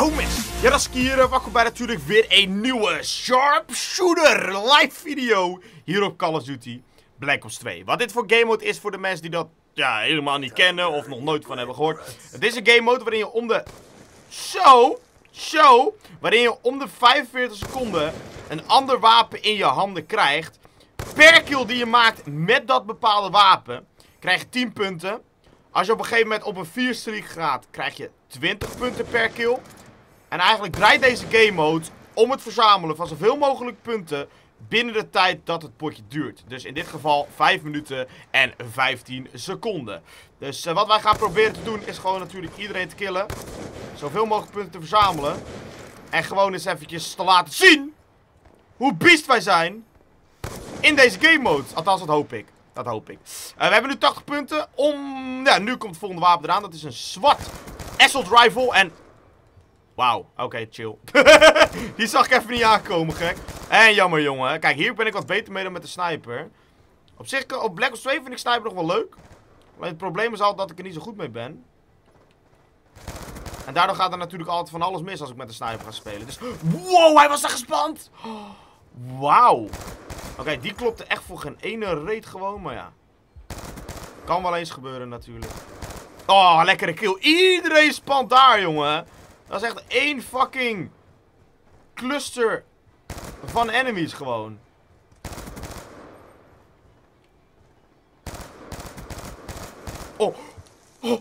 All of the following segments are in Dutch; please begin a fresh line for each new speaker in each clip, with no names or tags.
Yo mensen, Jaraskieren, welkom bij natuurlijk weer een nieuwe Sharpshooter live video hier op Call of Duty Black Ops 2. Wat dit voor game mode is voor de mensen die dat ja, helemaal niet kennen of nog nooit van hebben gehoord. Het is een game mode waarin je om de... Zo, zo, waarin je om de 45 seconden een ander wapen in je handen krijgt. Per kill die je maakt met dat bepaalde wapen, krijg je 10 punten. Als je op een gegeven moment op een 4 streak gaat, krijg je 20 punten per kill. En eigenlijk draait deze game mode om het verzamelen van zoveel mogelijk punten binnen de tijd dat het potje duurt. Dus in dit geval 5 minuten en 15 seconden. Dus uh, wat wij gaan proberen te doen is gewoon natuurlijk iedereen te killen. Zoveel mogelijk punten te verzamelen. En gewoon eens eventjes te laten zien hoe beest wij zijn in deze game mode. Althans, dat hoop ik. Dat hoop ik. Uh, we hebben nu 80 punten om... Ja, nu komt het volgende wapen eraan. Dat is een zwart assault rifle. En... Wauw, oké, okay, chill. Die zag ik even niet aankomen, gek. En jammer, jongen. Kijk, hier ben ik wat beter mee dan met de sniper. Op zich, op Black Ops 2 vind ik sniper nog wel leuk. Alleen het probleem is altijd dat ik er niet zo goed mee ben. En daardoor gaat er natuurlijk altijd van alles mis als ik met de sniper ga spelen. Dus, wow, hij was er gespand. Wauw. Oké, die klopte echt voor geen ene reet gewoon, maar ja. Kan wel eens gebeuren natuurlijk. Oh, lekkere kill. Iedereen spant daar, jongen. Dat is echt één fucking cluster van enemies gewoon. Oh. Oh.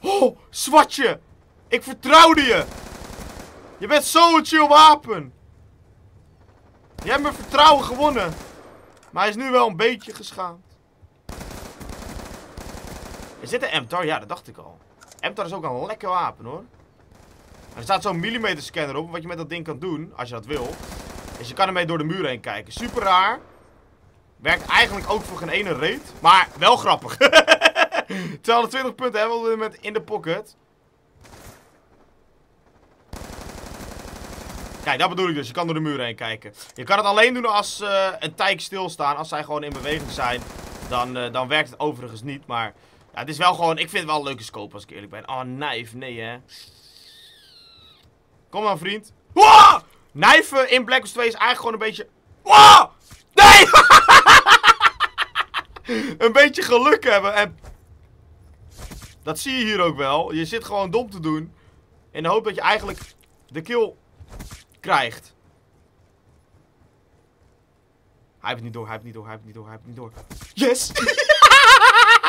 Oh. Swatje. Ik vertrouwde je. Je bent zo'n chill wapen. Je hebt mijn vertrouwen gewonnen. Maar hij is nu wel een beetje geschaamd. Is dit een MTAR? Ja, dat dacht ik al. MTAR is ook een lekker wapen hoor. Er staat zo'n millimeter scanner op. Wat je met dat ding kan doen, als je dat wil. Is je kan ermee door de muur heen kijken. Super raar. Werkt eigenlijk ook voor geen ene reet. Maar wel grappig. 220 punten hebben we met in de pocket. Kijk, dat bedoel ik dus. Je kan door de muur heen kijken. Je kan het alleen doen als uh, een tijk stilstaan. Als zij gewoon in beweging zijn. Dan, uh, dan werkt het overigens niet. Maar ja, het is wel gewoon... Ik vind het wel een leuke scope als ik eerlijk ben. Oh, knife. Nee, hè. Kom dan, vriend. Wow! Nijven in Black Ops 2 is eigenlijk gewoon een beetje... Wow! Nee! een beetje geluk hebben. En dat zie je hier ook wel. Je zit gewoon dom te doen. In de hoop dat je eigenlijk de kill krijgt. Hij het niet door, hij heeft niet door, hij heeft niet door, hij heeft niet door. Yes!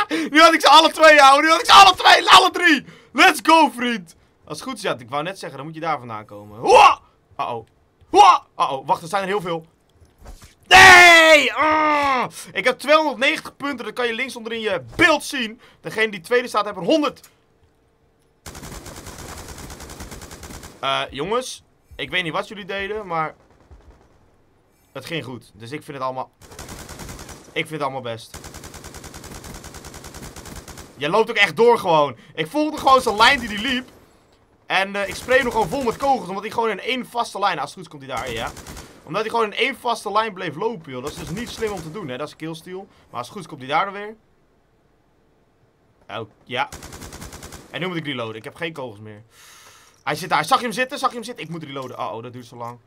nu had ik ze alle twee, houden. Nu had ik ze alle twee, alle drie. Let's go, vriend. Als het goed is, ja, ik wou net zeggen, dan moet je daar vandaan komen. Uh-oh. Uh-oh, wacht, er zijn er heel veel. Nee! Uh, ik heb 290 punten, dat kan je links onderin je beeld zien. Degene die tweede staat, heeft er 100. Uh, jongens, ik weet niet wat jullie deden, maar... Het ging goed. Dus ik vind het allemaal... Ik vind het allemaal best. Jij loopt ook echt door gewoon. Ik volgde gewoon zijn lijn die die liep. En uh, ik spray hem gewoon vol met kogels. Omdat hij gewoon in één vaste lijn... Als het goed komt hij daar, ja. Omdat hij gewoon in één vaste lijn bleef lopen, joh. Dat is dus niet slim om te doen, hè. Dat is killsteal. Maar als het goed komt hij daar dan weer. Oh, ja. En nu moet ik reloaden. Ik heb geen kogels meer. Hij zit daar. Zag je hem zitten? Zag je hem zitten? Ik moet reloaden. Uh oh, dat duurt zo lang.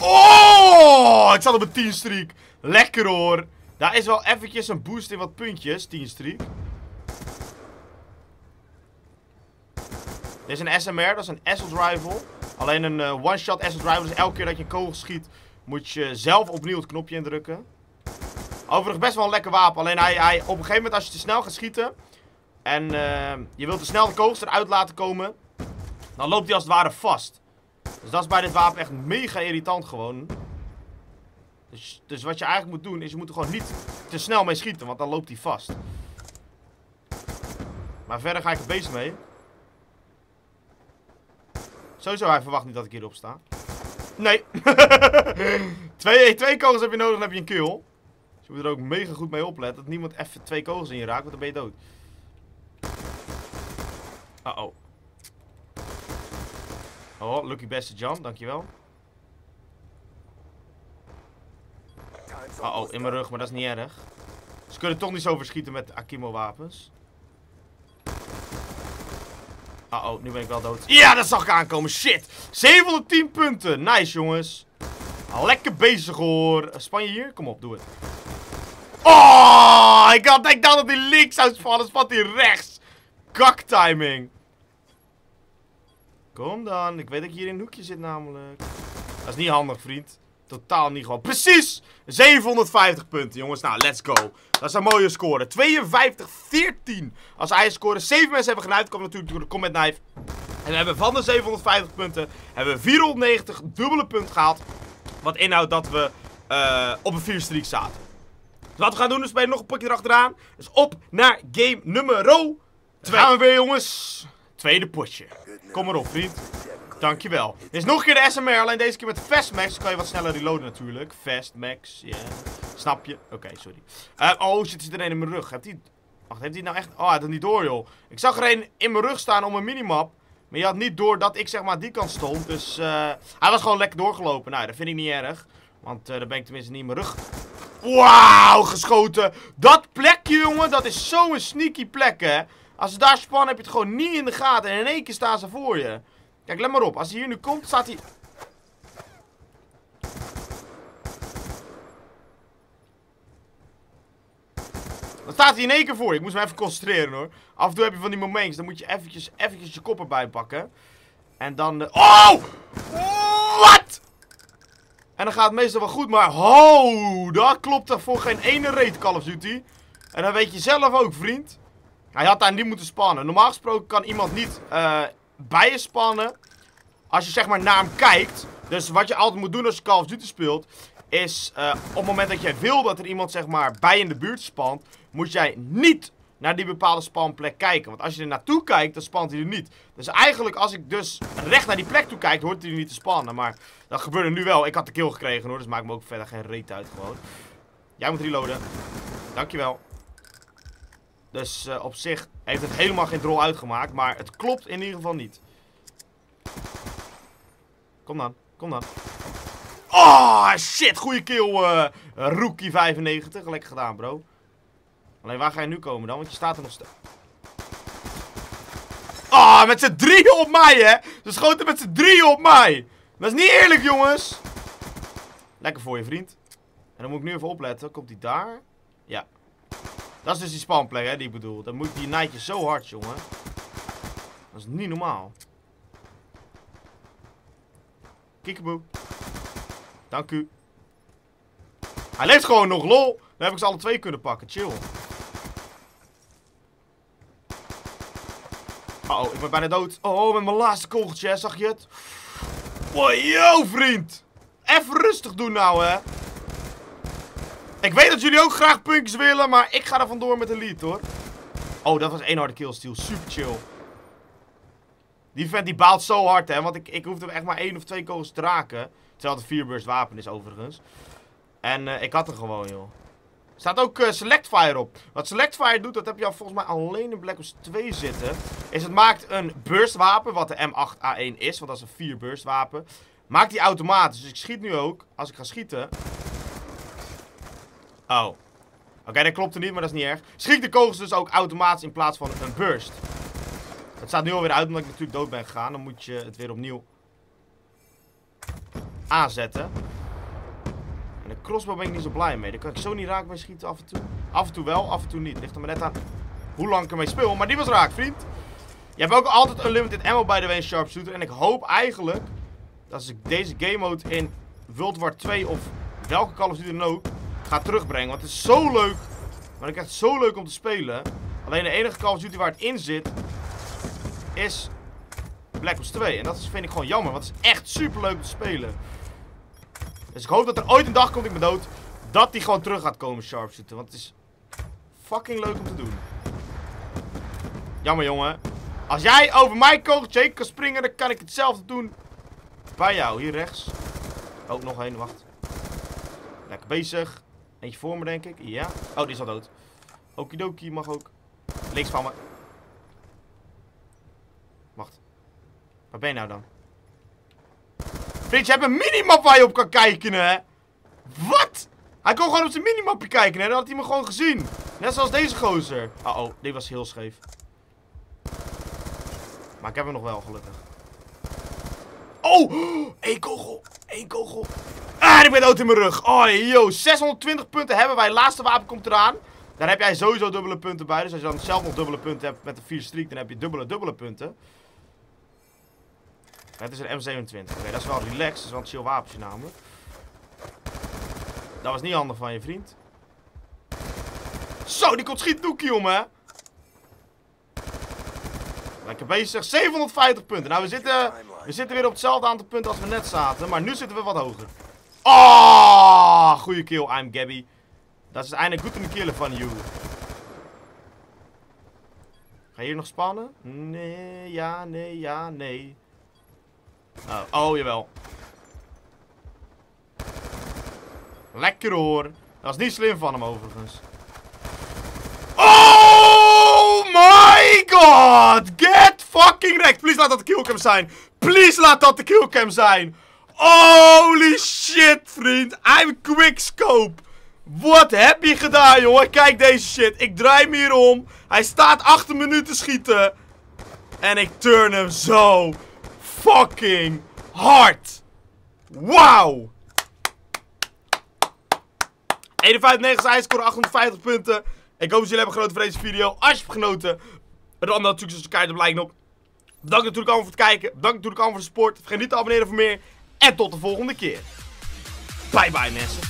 Oh, ik zat op een 10 streak. Lekker hoor. Daar is wel eventjes een boost in wat puntjes. 10 streak. Dit is een SMR, dat is een assault rifle. Alleen een uh, one-shot assault rifle. Dus elke keer dat je een kogel schiet, moet je zelf opnieuw het knopje indrukken. Overigens best wel een lekker wapen. Alleen hij, hij, op een gegeven moment als je te snel gaat schieten. En uh, je wilt te snel de kogels eruit laten komen. Dan loopt hij als het ware vast. Dus dat is bij dit wapen echt mega irritant gewoon. Dus, dus wat je eigenlijk moet doen is je moet er gewoon niet te snel mee schieten. Want dan loopt hij vast. Maar verder ga ik het beest mee. Sowieso, hij verwacht niet dat ik hierop sta. Nee. twee, twee kogels heb je nodig, dan heb je een kill. Dus je moet er ook mega goed mee opletten. Dat niemand even twee kogels in je raakt, want dan ben je dood. Uh-oh. Oh, lucky beste Jan, dankjewel. Uh-oh, in mijn rug, maar dat is niet erg. Ze kunnen toch niet zo verschieten met Akimo-wapens. Uh oh, nu ben ik wel dood. Ja, dat zag ik aankomen. Shit. 710 punten. Nice, jongens. Lekker bezig, hoor. Spanje hier? Kom op, doe het. Oh, ik had dacht dat hij links zou vallen. Spat hij rechts. Kak timing. Kom dan. Ik weet dat ik hier in een hoekje zit namelijk. Dat is niet handig, vriend. Totaal niet gewoon. Precies! 750 punten, jongens. Nou, let's go. Dat is een mooie score. 52-14. Als hij scoren 7 mensen hebben genuid, komt natuurlijk door de comment knife. En we hebben van de 750 punten, hebben we 490 dubbele punten gehaald. Wat inhoudt dat we uh, op een 4 streak zaten. Dus wat we gaan doen is bij nog een potje erachteraan. Dus op naar game nummer 2. Gaan we weer, jongens. Tweede potje. Kom maar op, vriend. Dankjewel. Dit is nog een keer de SMR, alleen deze keer met Fastmax. Kan je wat sneller reloaden natuurlijk. Fastmax, ja. Snap je? Oké, sorry. Uh, oh, zit er een in mijn rug. Heeft hij... Wacht, heeft hij nou echt... Oh, hij had niet door, joh. Ik zag er een in mijn rug staan om een minimap. Maar je had niet door dat ik zeg maar die kant stond. Dus uh, hij was gewoon lekker doorgelopen. Nou, dat vind ik niet erg. Want uh, dan ben ik tenminste niet in mijn rug. Wauw, geschoten. Dat plekje, jongen, dat is zo'n sneaky plek, hè. Als ze daar spannen, heb je het gewoon niet in de gaten. En in één keer staan ze voor je. Kijk, let maar op. Als hij hier nu komt, staat hij... Dan staat hij in één keer voor. Ik moest me even concentreren hoor. Af en toe heb je van die momentjes. Dan moet je eventjes, eventjes je kop erbij pakken. En dan... De... Oh! Wat? En dan gaat het meestal wel goed. Maar ho! Dat klopt er voor geen ene reet Call of Duty. En dan weet je zelf ook, vriend. Hij had daar niet moeten spannen. Normaal gesproken kan iemand niet... Uh, bij spannen. Als je zeg maar naar hem kijkt. Dus wat je altijd moet doen als je Call of Duty speelt. Is uh, op het moment dat jij wil dat er iemand zeg maar bij in de buurt spant. Moet jij niet naar die bepaalde spanplek kijken. Want als je er naartoe kijkt, dan spant hij er niet. Dus eigenlijk als ik dus recht naar die plek toe kijk, hoort hij er niet te spannen. Maar dat gebeurde nu wel. Ik had de kill gekregen hoor. Dus maakt me ook verder geen reet uit gewoon. Jij moet reloaden. Dankjewel. Dus uh, op zich heeft het helemaal geen drol uitgemaakt. Maar het klopt in ieder geval niet. Kom dan, kom dan. Oh, shit. Goeie kill, uh, Rookie 95. Lekker gedaan, bro. Alleen waar ga je nu komen dan? Want je staat er nog steeds. Oh, met z'n drieën op mij, hè. Ze schoten met z'n drieën op mij. Dat is niet eerlijk, jongens. Lekker voor je, vriend. En dan moet ik nu even opletten. Komt hij daar? Ja. Dat is dus die spawnplay, hè, die ik bedoel. Dan moet die nijtje zo hard, jongen. Dat is niet normaal. Kiekeboe. Dank u. Hij leeft gewoon nog, lol. Dan heb ik ze alle twee kunnen pakken. Chill. Oh, ik ben bijna dood. Oh, met mijn laatste kogeltje, zag je het? Wow, yo, vriend. Even rustig doen nou, hè. Ik weet dat jullie ook graag punkjes willen, maar ik ga er vandoor met de lead, hoor. Oh, dat was één harde killsteal. Super chill. Die vent die baalt zo hard, hè. Want ik, ik hoefde echt maar één of twee kogels te raken. Terwijl het vierburst wapen is, overigens. En uh, ik had er gewoon, joh. Er staat ook uh, Select Fire op. Wat Select Fire doet, dat heb je al volgens mij alleen in Black Ops 2 zitten. Is het maakt een burstwapen, wat de M8A1 is. Want dat is een 4 burstwapen. Maakt die automatisch. Dus ik schiet nu ook. Als ik ga schieten, Oh. Oké, okay, dat klopt er niet, maar dat is niet erg. Schiet de kogels dus ook automatisch in plaats van een burst. Het staat nu alweer uit omdat ik natuurlijk dood ben gegaan. Dan moet je het weer opnieuw aanzetten. En de crossbow ben ik niet zo blij mee. Daar kan ik zo niet raak mee schieten af en toe. Af en toe wel, af en toe niet. Ligt er maar net aan hoe lang ik ermee speel. Maar die was raak, vriend. Je hebt ook altijd unlimited ammo bij de Wayne Sharpshooter. En ik hoop eigenlijk dat als ik deze game mode in World War 2 of welke Call of Duty dan ook ga terugbrengen. Want het is zo leuk. Maar ik echt zo leuk om te spelen. Alleen de enige Call of Duty waar het in zit is Black Ops 2. En dat vind ik gewoon jammer. Want het is echt super leuk om te spelen. Dus ik hoop dat er ooit een dag komt, ik ben dood. Dat die gewoon terug gaat komen, Sharpshooter. Want het is fucking leuk om te doen. Jammer, jongen. Als jij over mijn kogeltje kan springen, dan kan ik hetzelfde doen bij jou. Hier rechts. Ook nog één, wacht. Lekker bezig. Eentje voor me, denk ik. Ja. Oh, die is al dood. Okidoki mag ook. Links van me. Wacht. Waar ben je nou dan? Vriend, je hebt een minimap waar je op kan kijken, hè? Wat? Hij kon gewoon op zijn minimapje kijken, hè? Dan had hij me gewoon gezien. Net zoals deze gozer. Uh oh, die was heel scheef. Maar ik heb hem nog wel, gelukkig. Oh! Eén kogel. Eén kogel. Ik ben dood in mijn rug. Oh, yo. 620 punten hebben wij. Laatste wapen komt eraan. Dan heb jij sowieso dubbele punten bij. Dus als je dan zelf nog dubbele punten hebt met de 4 streak, dan heb je dubbele, dubbele punten. Het is een M27. Oké, dat is wel relaxed. Dat is wel een chill wapentje namelijk. Dat was niet handig van je vriend. Zo, die komt schietdoekje om, hè. Lekker bezig. 750 punten. Nou, we zitten, we zitten weer op hetzelfde aantal punten als we net zaten. Maar nu zitten we wat hoger. Oh, goede kill. I'm Gabby. Dat is eindelijk goed de killen van you. Ga je hier nog spannen? Nee, ja, nee, ja, nee. Oh, oh jawel. Lekker hoor. Dat was niet slim van hem overigens. Oh my god! Get fucking wrecked! Please laat dat de killcam zijn. Please laat dat de killcam zijn. Holy shit, vriend. I'm quickscope. Wat heb je gedaan, jongen? Kijk deze shit. Ik draai me hier om. Hij staat achter me nu te schieten. En ik turn hem zo fucking hard. Wauw. 51 is score 850 punten. Ik hoop dat jullie hebben genoten van deze video. Als je hebt genoten, dan natuurlijk zoals de op like nog. Bedankt natuurlijk allemaal voor het kijken. Bedankt natuurlijk allemaal voor de support. Vergeet niet te abonneren voor meer. En tot de volgende keer. Bye bye mensen.